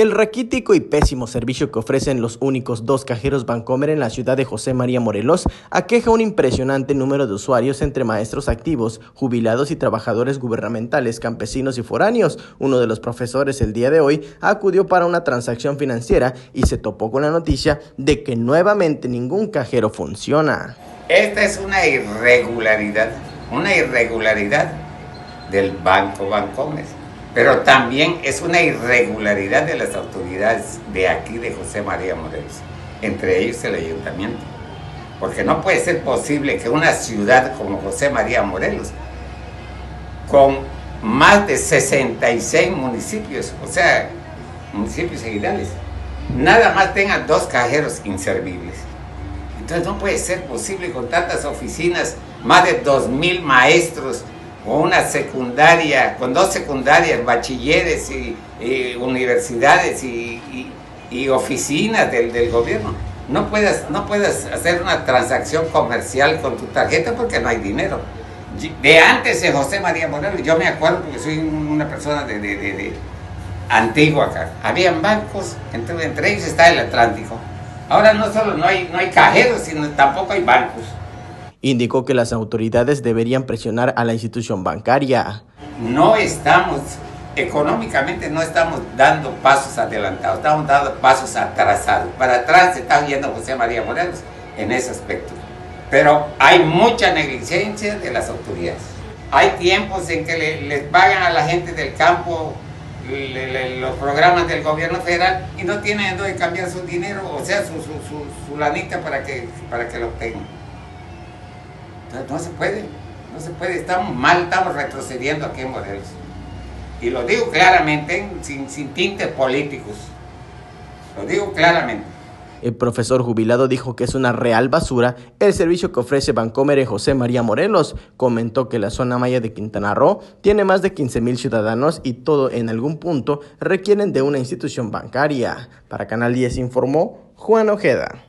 El raquítico y pésimo servicio que ofrecen los únicos dos cajeros Bancomer en la ciudad de José María Morelos aqueja un impresionante número de usuarios entre maestros activos, jubilados y trabajadores gubernamentales, campesinos y foráneos. Uno de los profesores el día de hoy acudió para una transacción financiera y se topó con la noticia de que nuevamente ningún cajero funciona. Esta es una irregularidad, una irregularidad del Banco Bancomer pero también es una irregularidad de las autoridades de aquí, de José María Morelos, entre ellos el ayuntamiento. Porque no puede ser posible que una ciudad como José María Morelos, con más de 66 municipios, o sea, municipios seguidales, nada más tenga dos cajeros inservibles. Entonces no puede ser posible con tantas oficinas, más de 2.000 maestros, o una secundaria, con dos secundarias, bachilleres y, universidades y, oficinas del, gobierno. No puedes, no puedes hacer una transacción comercial con tu tarjeta porque no hay dinero. De antes de José María Moreno, yo me acuerdo porque soy una persona de, de, antigua acá. Habían bancos, entre, entre ellos está el Atlántico. Ahora no solo no hay, no hay cajeros, sino tampoco hay bancos. Indicó que las autoridades deberían presionar a la institución bancaria. No estamos, económicamente no estamos dando pasos adelantados, estamos dando pasos atrasados. Para atrás se está yendo José María Morelos en ese aspecto. Pero hay mucha negligencia de las autoridades. Hay tiempos en que les pagan a la gente del campo los programas del gobierno federal y no tienen dónde cambiar su dinero, o sea, su, su, su, lanita para que, para que lo no se puede, no se puede, estamos mal, estamos retrocediendo aquí en Morelos. Y lo digo claramente, sin, sin tintes políticos. Lo digo claramente. El profesor jubilado dijo que es una real basura el servicio que ofrece Bancomer José María Morelos. Comentó que la zona maya de Quintana Roo tiene más de 15 mil ciudadanos y todo en algún punto requieren de una institución bancaria. Para Canal 10 informó Juan Ojeda.